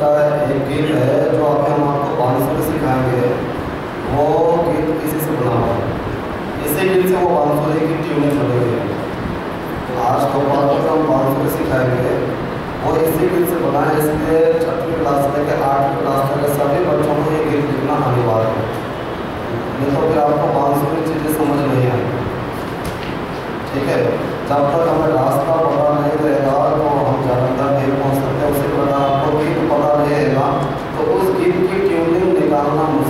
का एक गीत है जो आपके हम आपको बांसुरी सिखाएँगे। वो गीत इसी से बना हुआ है। इसी गीत से वो बांसुरी की ट्यूनिंग बनी हुई है आज दोपहर को हम बांसुरी सिखाएँगे। वो इसी गीत से बना है, इसलिए छठवीं क्लास लेकर आठवीं क्लास तक सभी बच्चों को ये गीत लिखना अनिवार्य है। नहीं तो फिर आपको बांसुरी चीज़ें समझ नहीं आएगी ठीक है जब तक हमें रास्ता पता नहीं रहेगा तो हम जालंधर नहीं पहुँच सकते उसी प्रकार आपको गीत पता नहीं रहेगा तो उस गीत की ट्यूनिंग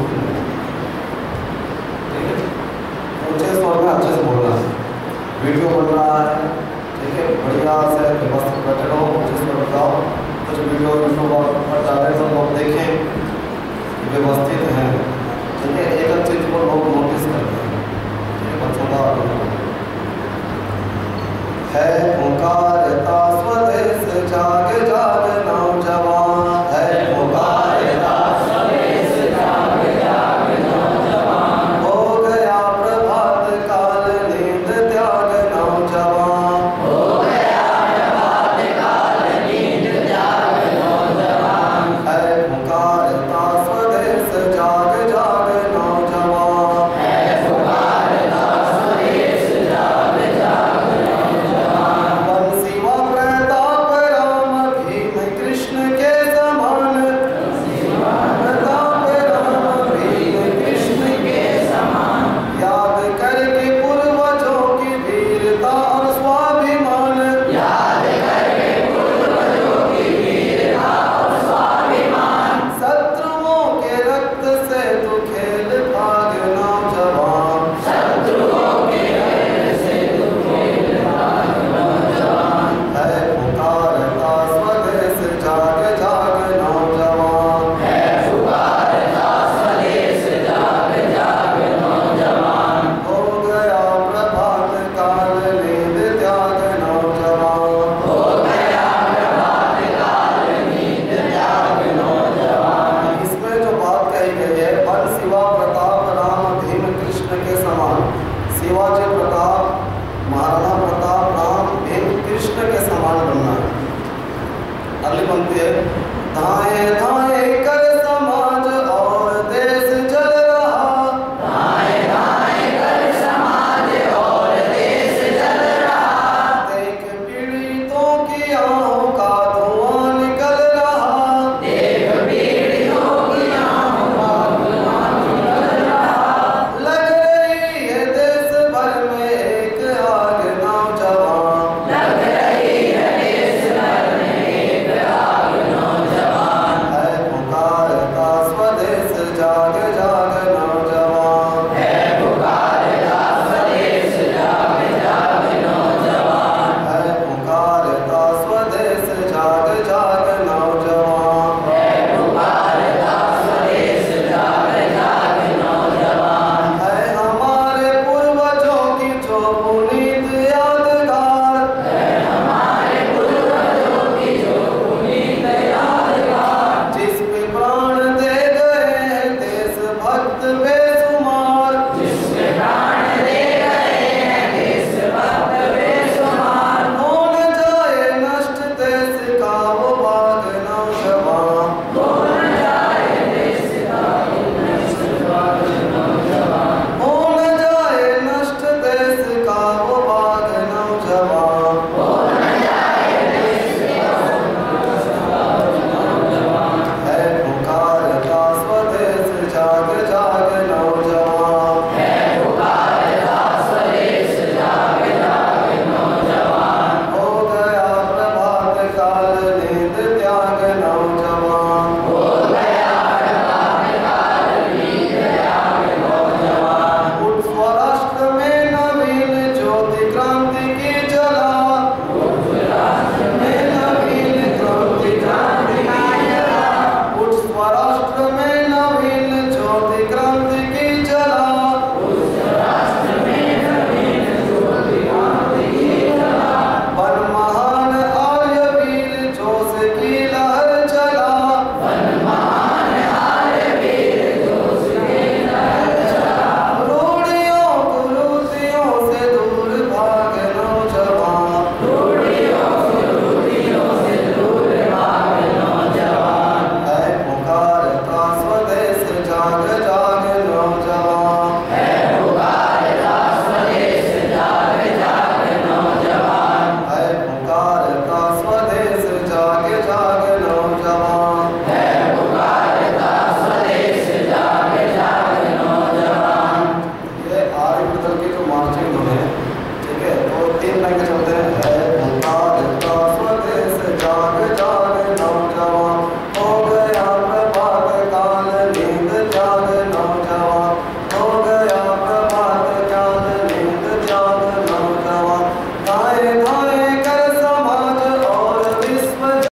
dog 先輩がちょっと